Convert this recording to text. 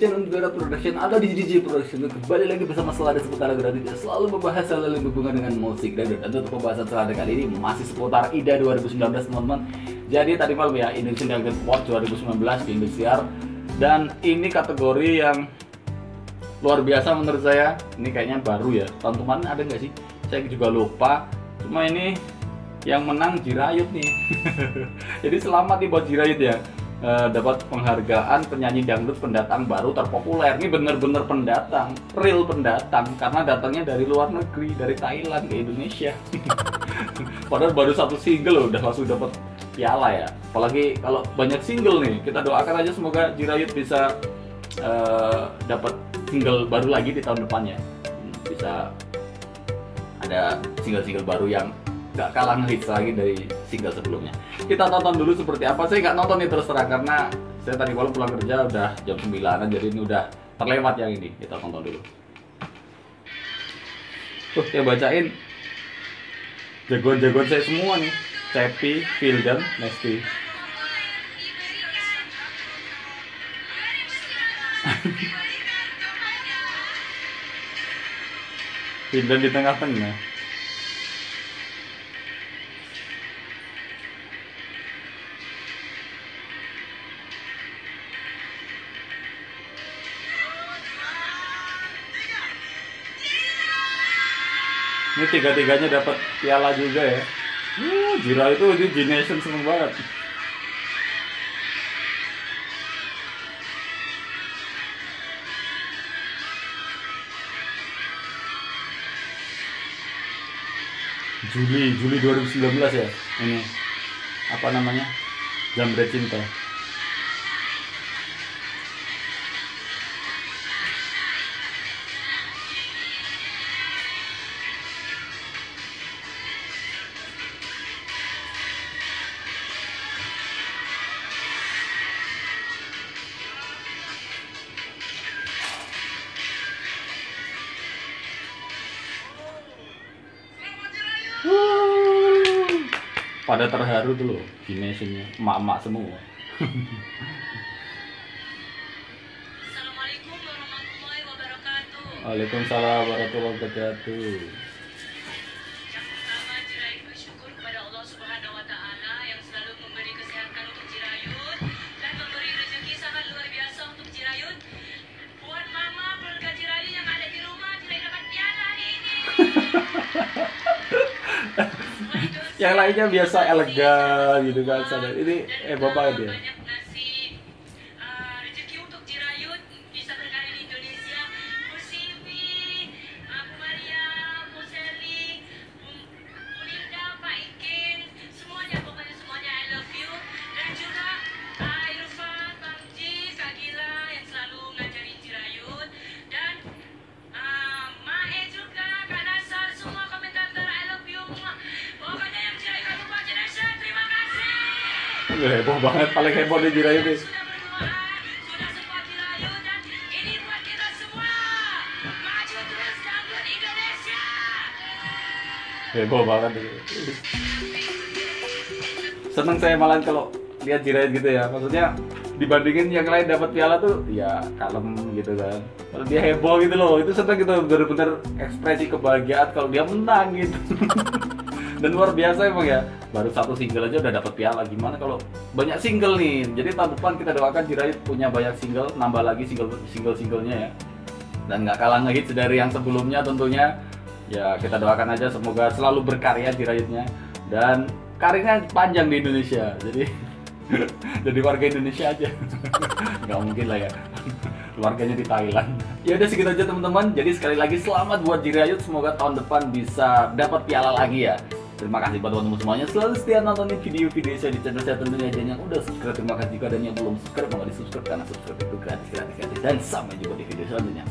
channel Gara Production atau di DJ Production. Kembali lagi bersama Selada seputar lagu dan Selalu membahas hal yang berhubungan dengan musik. Dan Dan untuk pembahasan Selada kali ini masih seputar IDA 2019 teman-teman. Jadi tadi malam ya Indonesian Dangdut Award 2019 di Indosiar. Dan ini kategori yang luar biasa menurut saya. Ini kayaknya baru ya. Tahun kemarin ada nggak sih? Saya juga lupa. Cuma ini yang menang Jirayut nih. Jadi selamat nih buat Jirayut ya uh, dapat penghargaan penyanyi dangdut pendatang baru terpopuler. Ini bener-bener pendatang, real pendatang karena datangnya dari luar negeri, dari Thailand ke Indonesia. Padahal baru satu single udah langsung dapat piala ya. Apalagi kalau banyak single nih, kita doakan aja semoga Jirayut bisa uh, dapat single baru lagi di tahun depannya. Bisa ada single-single baru yang gak kalah ngehits lagi dari single sebelumnya. Kita tonton dulu seperti apa. Saya nggak nonton nih terus terang karena saya tadi malam pulang kerja udah jam 9 jadi ini udah terlewat yang ini. Kita tonton dulu. Tuh saya bacain. Jagoan-jagoan saya semua nih. Cepi, Fildan, Nesti Fildan di tengah-tengah Ini tiga-tiganya dapat piala juga ya. Uh, Jira itu di Generation seneng banget. Juli, Juli 2019 ya. Ini apa namanya? Jamret Cinta. Pada terharu tuh loh dimensinya emak-emak semua Assalamualaikum warahmatullahi wabarakatuh. Waalaikumsalam warahmatullahi wabarakatuh yang lainnya biasa elegan gitu kan sadar. Ini eh bapak dia heboh banget. Paling heboh di nih dangdut Indonesia. heboh banget. Seneng saya malah kalau lihat Jirayut gitu ya. Maksudnya dibandingin yang lain dapat piala tuh ya kalem gitu kan. Kalau dia heboh gitu loh. Itu seneng gitu bener-bener ekspresi kebahagiaan kalau dia menang gitu dan luar biasa emang ya. Baru satu single aja udah dapat piala. Gimana kalau banyak single nih? Jadi tahun depan kita doakan Jirayut punya banyak single nambah lagi single single singlenya ya. Dan nggak kalah ngehits dari yang sebelumnya tentunya. Ya kita doakan aja semoga selalu berkarya Jirayutnya dan karirnya panjang di Indonesia. Jadi jadi warga Indonesia aja. Nggak mungkin lah ya. Keluarganya di Thailand. Ya udah segitu aja teman-teman. Jadi sekali lagi selamat buat Jirayut semoga tahun depan bisa dapat piala lagi ya Terima kasih buat teman-teman semuanya. Selalu setia nontonin video-video saya di channel saya tentunya. Dan yang udah subscribe terima kasih juga. Dan yang belum subscribe mau di subscribe karena subscribe itu gratis gratis gratis. Dan sampai jumpa di video selanjutnya.